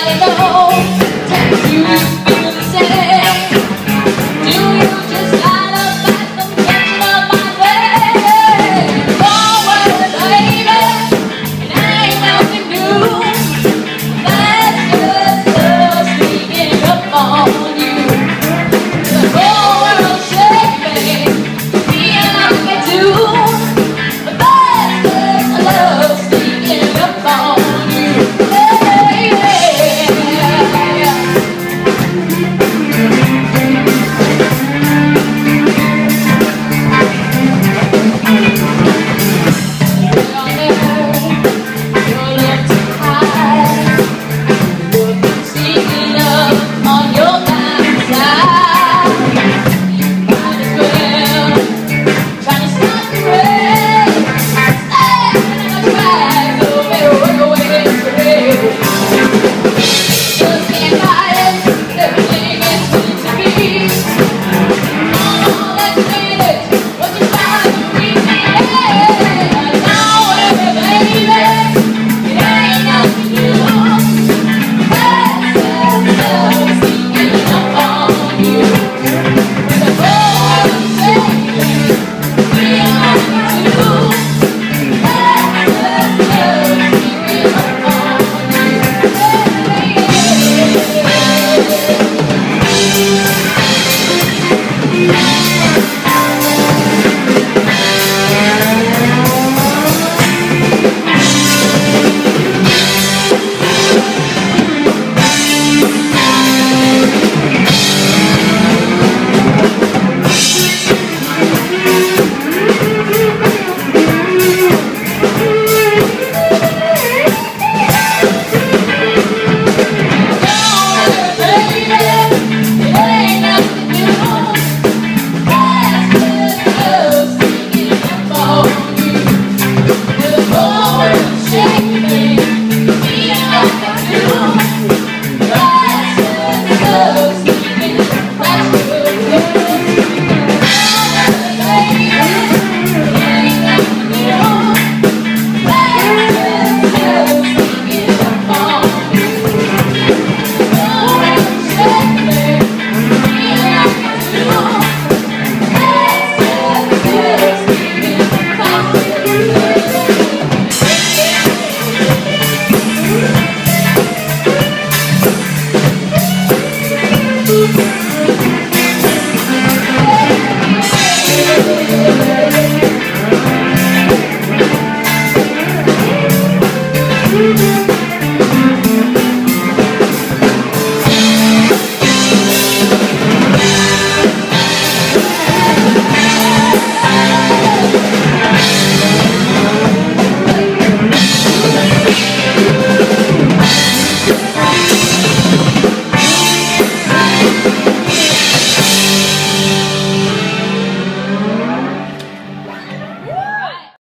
I know